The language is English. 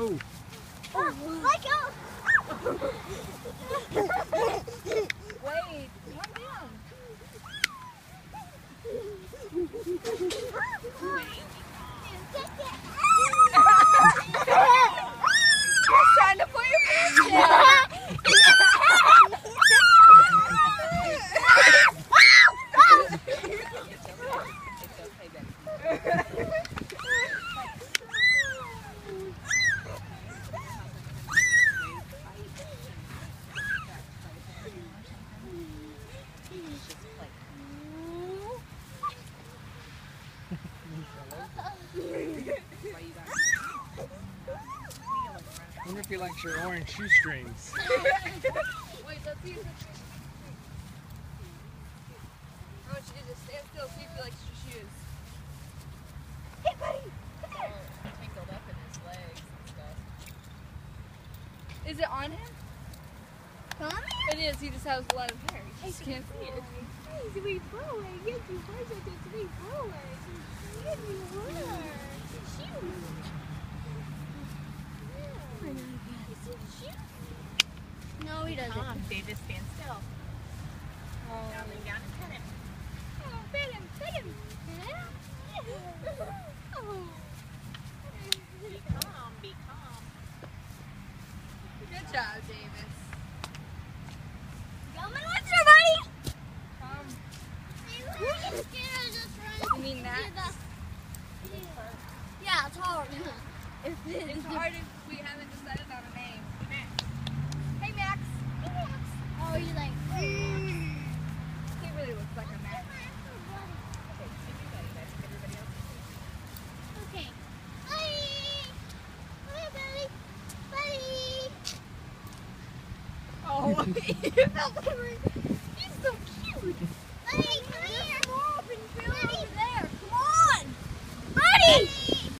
Oh. Oh, let go. Wait, calm down. Just trying to put your pants down. I wonder if he likes your orange shoestrings. Wait, let's see if it's. I want you to just stand still, see if he likes your shoes. Hey, buddy. tangled up in his legs and stuff. Is it on him? Come It is. He just has a lot of hair. You just can't see it. Hey, sweet boy. Yes, you were such a sweet boy. Yes, you were. Shoot. No, he doesn't. Tom, Davis, stand still. Now lay down and pet him. Oh, pet him, pet him. Oh. Be calm, be calm. Good job, Davis. Come and watch your buddy. Um, We're scared just run you mean that? Yeah, it's hard. If It's hard if we haven't decided on a name. Hey, Max. Oh, you like. He really looks like a Max. Okay. Buddy. Hi, you felt